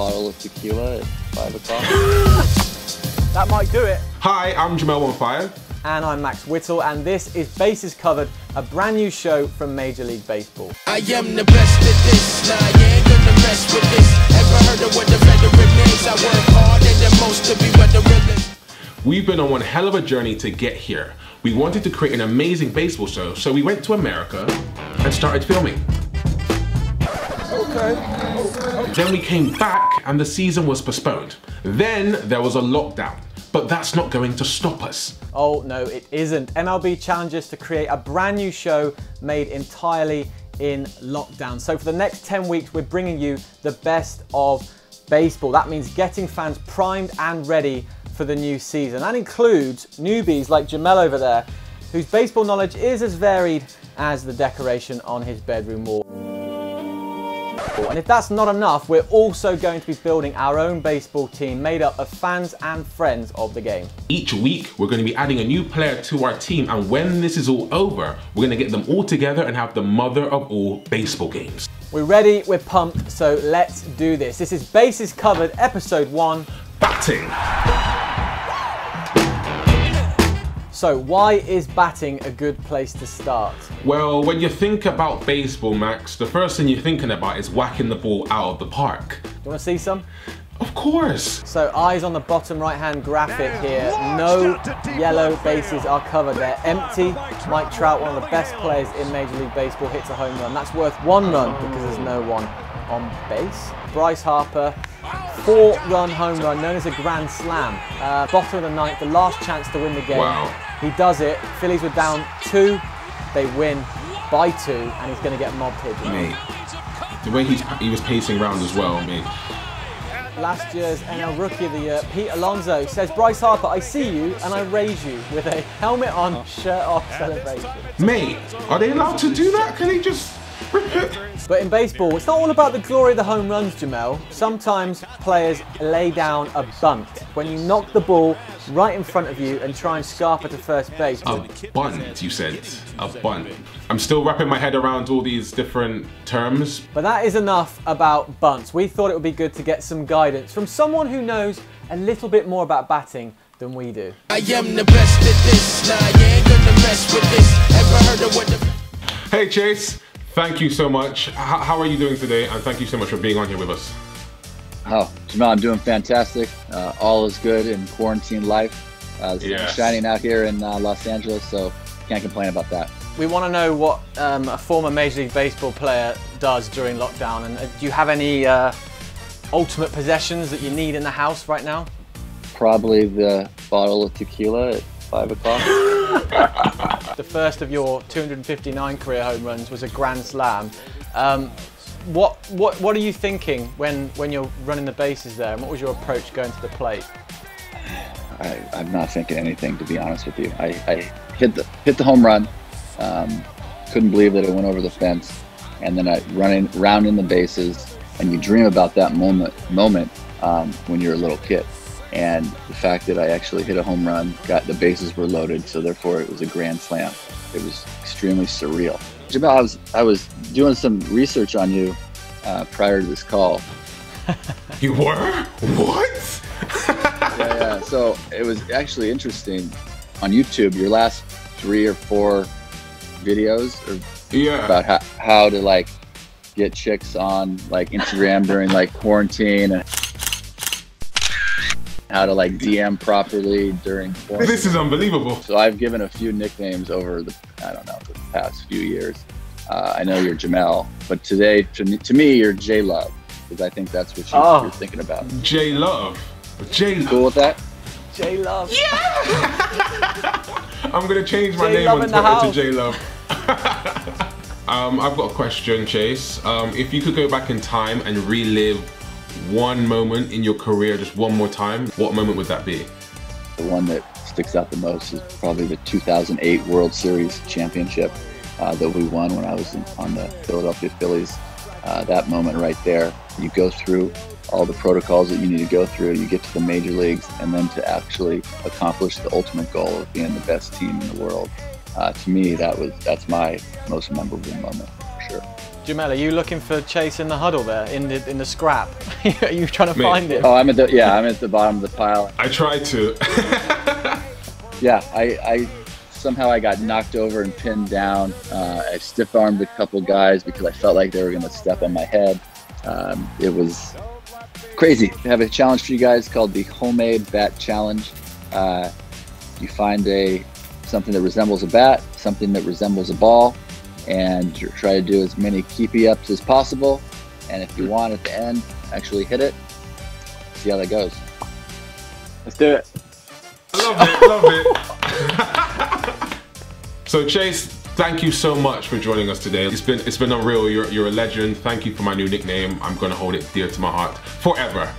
bottle of tequila at 5 o'clock. That might do it. Hi, I'm Jemel One Five. And I'm Max Whittle, and this is Bases Covered, a brand new show from Major League Baseball. I am the best at this, nah, you ain't gonna mess with this. Ever heard of what the veteran is? I work harder than most to be what the realest. We've been on one hell of a journey to get here. We wanted to create an amazing baseball show, so we went to America and started filming. Okay. Then we came back and the season was postponed. Then there was a lockdown. But that's not going to stop us. Oh, no, it isn't. MLB challenges to create a brand new show made entirely in lockdown. So, for the next 10 weeks, we're bringing you the best of baseball. That means getting fans primed and ready for the new season. That includes newbies like Jemel over there, whose baseball knowledge is as varied as the decoration on his bedroom wall. And if that's not enough, we're also going to be building our own baseball team made up of fans and friends of the game. Each week, we're going to be adding a new player to our team, and when this is all over, we're going to get them all together and have the mother of all baseball games. We're ready, we're pumped, so let's do this. This is Bases Covered, episode one Batting! So, why is batting a good place to start? Well, when you think about baseball, Max, the first thing you're thinking about is whacking the ball out of the park. Do you want to see some? Of course! So, eyes on the bottom right hand graphic here. No yellow bases are covered. They're empty. Mike Trout, one of the best players in Major League Baseball, hits a home run. That's worth one run because there's no one on base. Bryce Harper, four run home run known as a grand slam. Uh, bottom of the ninth, the last chance to win the game. Wow. He does it. Phillies were down two. They win by two, and he's going to get mobbed here. Mate, the way he's, he was pacing around as well, mate. Last year's NL Rookie of the Year, Pete Alonso, says, Bryce Harper, I see you and I raise you with a helmet on, shirt off celebration. Mate, are they allowed to do that? Can they just rip it? But in baseball, it's not all about the glory of the home runs, Jemel. Sometimes players lay down a bunt. When you knock the ball right in front of you and try and scarp it to first base. A bunt, you said. A bunt. I'm still wrapping my head around all these different terms. But that is enough about bunts. We thought it would be good to get some guidance from someone who knows a little bit more about batting than we do. I am the best at this, nah, you ain't gonna mess with this. Ever heard of what the Hey, Chase. Thank you so much. H- how are you doing today? And thank you so much for being on here with us. Oh, Jamal, I'm doing fantastic. Uh, all is good in quarantine life. Uh, the Yes. shining out here in uh, Los Angeles, so can't complain about that. We want to know what um, a former Major League Baseball player does during lockdown. And uh, do you have any uh, ultimate possessions that you need in the house right now? Probably the bottle of tequila at 5 o'clock. The first of your 259 career home runs was a grand slam. Um, what, what, what are you thinking when, when you're running the bases there? And what was your approach going to the plate? I, I'm not thinking anything, to be honest with you. I, I hit the hit the home run. Um, couldn't believe that it went over the fence, and then I running round in the bases. And you dream about that moment moment um, when you're a little kid, and the fact that I actually hit a home run, got the bases were loaded, so therefore it was a grand slam. It was extremely surreal. Jamal, I was I was doing some research on you uh, prior to this call, You were? What? yeah, yeah. So it was actually interesting on YouTube. Your last three or four videos are Yeah. about how, how to like get chicks on like Instagram during like quarantine and how to like DM properly during quarantine. This is unbelievable. So I've given a few nicknames over the I don't know the past few years. Uh, I know you're Jemel, but today to, me- to me you're J Love because I think that's what you, Oh. you're thinking about. J Love. J Love. Cool with that? J Love. Yeah. I'm gonna change my J name Love on in Twitter to. J Love. um, I've got a question, Chase. Um, if you could go back in time and relive one moment in your career just one more time, what moment would that be? The one that sticks out the most is probably the 2008 World Series championship uh, that we won when I was in, on the Philadelphia Phillies. Uh, that moment right there, you go through all the protocols that you need to go through. You get to the major leagues, and then to actually accomplish the ultimate goal of being the best team in the world. Uh, to me, that was that's my most memorable moment sure. Jemel, are you looking for Chase in the huddle there, in the in the scrap? are you trying to Mate. find him? Oh, I'm at the yeah, I'm at the bottom of the pile. I tried to. Yeah, I, I somehow I got knocked over and pinned down. Uh, I stiff armed a couple guys because I felt like they were going to step on my head. Um, it was crazy. I have a challenge for you guys called the homemade bat challenge. Uh, you find a something that resembles a bat, something that resembles a ball, and try to do as many keepy ups as possible. And if you want at the end, actually hit it. See how that goes. Let's do it. love it, love it. so Chase, thank you so much for joining us today. It's been it's been unreal. You're you're a legend. Thank you for my new nickname. I'm gonna hold it dear to my heart forever.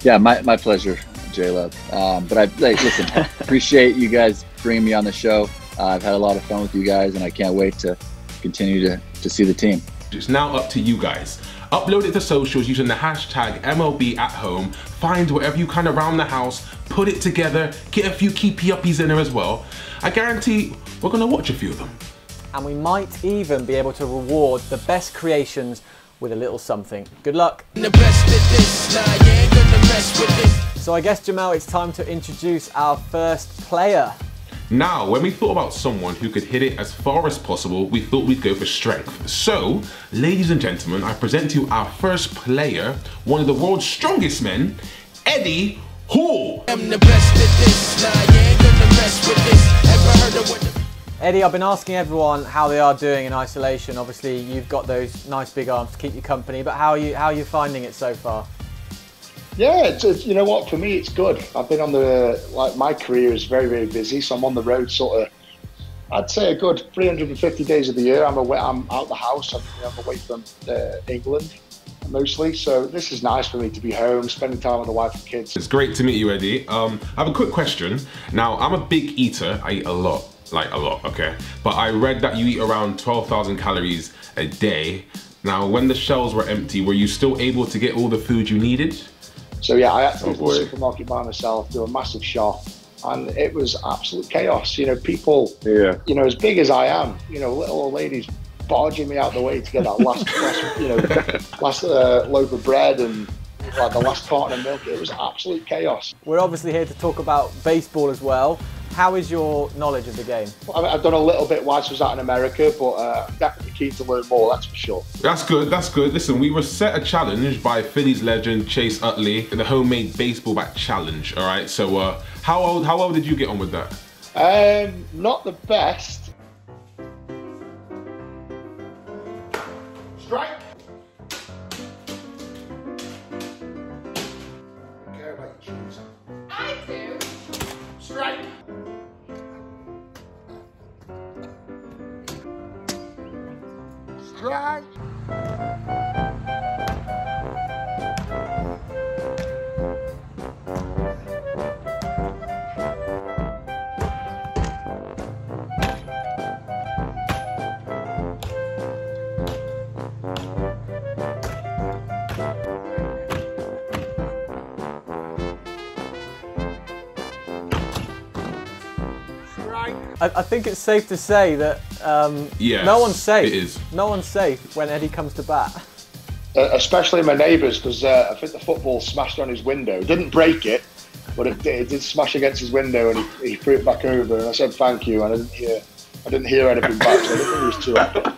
Yeah, my, my pleasure, J Love. Um, but I like, listen, appreciate you guys bringing me on the show. Uh, I've had a lot of fun with you guys, and I can't wait to continue to, to see the team. It's now up to you guys. Upload it to socials using the hashtag MLB at home. Find whatever you can around the house, put it together, get a few keepy uppies in there as well. I guarantee we're gonna watch a few of them. And we might even be able to reward the best creations with a little something. Good luck. The best of this, nah, you ain't gonna mess with this. So I guess Jamal, it's time to introduce our first player. Now, when we thought about someone who could hit it as far as possible, we thought we'd go for strength. So, ladies and gentlemen, I present to you our first player, one of the world's strongest men, Eddie Hall. I'm the best of this, nah, ain't gonna mess with this. Ever heard of Eddie, I've been asking everyone how they are doing in isolation. Obviously, you've got those nice big arms to keep you company, but how are you how are you finding it so far? Yeah, it's, it's, you know what? For me, it's good. I've been on the like my career is very very busy, so I'm on the road sort of. I'd say a good 350 days of the year. I'm away. I'm out the house. I'm, I'm away from uh, England mostly. So this is nice for me to be home, spending time with the wife and kids. It's great to meet you, Eddie. Um, I have a quick question. Now, I'm a big eater. I eat a lot, like a lot, okay? But I read that you eat around 12,000 calories a day. Now, when the shelves were empty, were you still able to get all the food you needed? So yeah, I had to Oh, go to the supermarket by myself, do a massive shop, and it was absolute chaos. You know, people, Yeah. you know, as big as I am, you know, little old ladies barging me out the way to get that last, last you know, last uh, loaf of bread and like the last carton of milk. It was absolute chaos. We're obviously here to talk about baseball as well. How is your knowledge of the game? I mean, I've done a little bit whilst I was out in America, but uh, I'm definitely keen to learn more. That's for sure. That's good, that's good. Listen, we were set a challenge by Phillies legend Chase Utley, in the homemade baseball bat challenge, all right? So, uh, how old, how old did you get on with that? Um, not the best. I, I think it's safe to say that um, Yes, no one's safe. it is. No one's safe when Eddie comes to bat. Uh, especially my neighbours, because uh, I think the football smashed on his window. Didn't break it, but it, did- it did smash against his window, and he, he threw it back over. And I said thank you, and I didn't hear, I didn't hear anything back. So I didn't think he was too happy.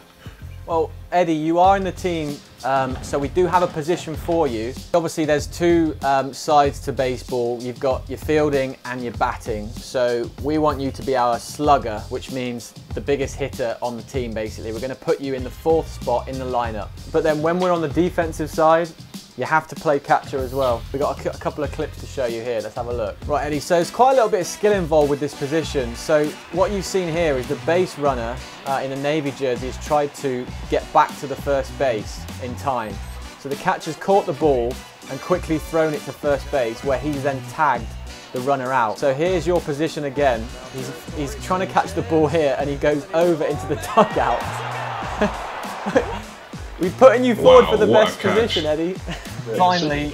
Well, Eddie, you are in the team, um, so we do have a position for you. Obviously, there's two um, sides to baseball. You've got your fielding and your batting. So we want you to be our slugger, which means the biggest hitter on the team, basically. We're going to put you in the fourth spot in the lineup. But then when we're on the defensive side, you have to play catcher as well. We've got a, a couple of clips to show you here. Let's have a look. Right, Eddie, so there's quite a little bit of skill involved with this position. So what you've seen here is the base runner uh, in a Navy jersey has tried to get back to the first base in time. So the catcher's caught the ball and quickly thrown it to first base where he's then tagged the runner out. So here's your position again. He's, he's trying to catch the ball here and he goes over into the dugout. We're putting you forward Wow, for the best position, Eddie. Finally,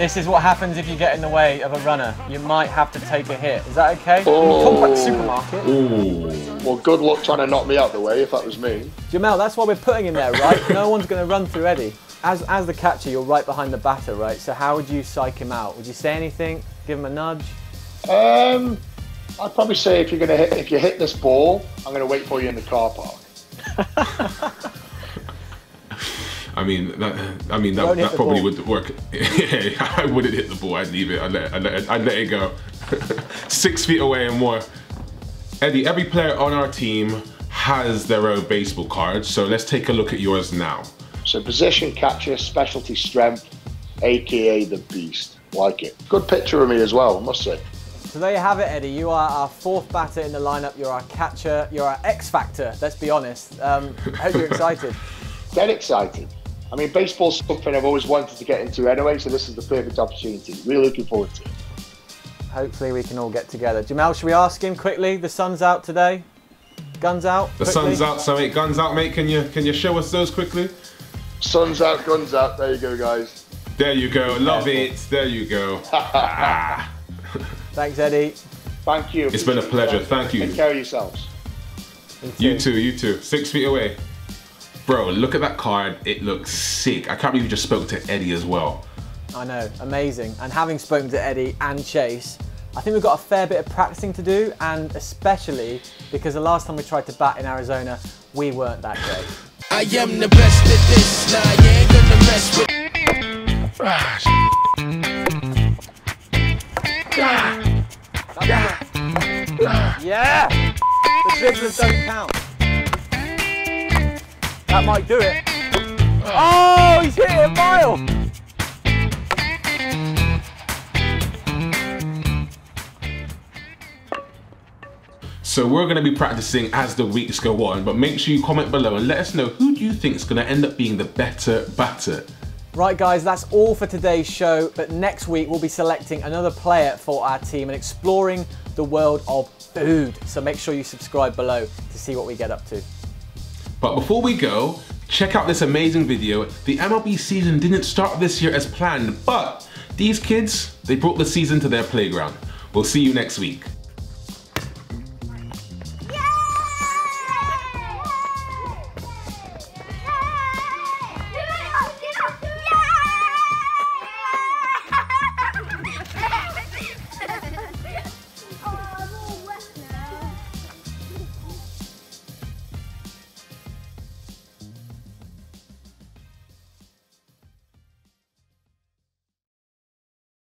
This is what happens if you get in the way of a runner. You might have to take a hit. Is that okay? Oh. Talk about the supermarket. Ooh. Well, good luck trying to knock me out the way if that was me. Jemel, that's why we're putting him there, right? no one's going to run through Eddie. As, as the catcher, you're right behind the batter, right? So how would you psych him out? Would you say anything? Give him a nudge? Um, I'd probably say if you're gonna hit, if you hit this ball, I'm gonna wait for you in the car park. I mean, that, I mean that, that probably would work. I wouldn't hit the ball. I'd leave it. I'd let, I'd let, it, I'd let it go. Six feet away and more. Eddie, every player on our team has their own baseball card. So let's take a look at yours now. So position catcher, specialty strength, aka the beast. Like it. Good picture of me as well, I must say. So there you have it, Eddie. You are our fourth batter in the lineup. You're our catcher. You're our X factor. Let's be honest. Um, I hope you're excited. Get excited. I mean, baseball's something I've always wanted to get into anyway, so this is the perfect opportunity. Really looking forward to it. Hopefully, we can all get together. Jamal, should we ask him quickly? The sun's out today. Guns out. The sun's out, so mate. Guns out, mate. Can you can you show us those quickly? Sun's out, guns out. There you go, guys. There you go. Love it. There you go. Ah. Thanks, Eddie. Thank you. It's been a pleasure. Thank you. Take care of yourselves. You too. You too. Six feet away. Bro, look at that card. It looks sick. I can't believe you just spoke to Eddie as well. I know, amazing. And having spoken to Eddie and Chase, I think we've got a fair bit of practicing to do, and especially because the last time we tried to bat in Arizona, we weren't that great. I am the best at this. Nah, you ain't gonna mess with. Yeah! The dribblers don't count. That might do it. Oh, he's hit it a mile! So we're going to be practicing as the weeks go on, but make sure you comment below and let us know who do you think is going to end up being the better batter. Right guys, that's all for today's show, but next week we'll be selecting another player for our team and exploring the world of food. So make sure you subscribe below to see what we get up to. But before we go, check out this amazing video. The MLB season didn't start this year as planned, but these kids, they brought the season to their playground. We'll see you next week.